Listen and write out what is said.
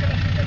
Gracias.